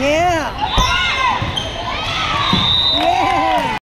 Yeah.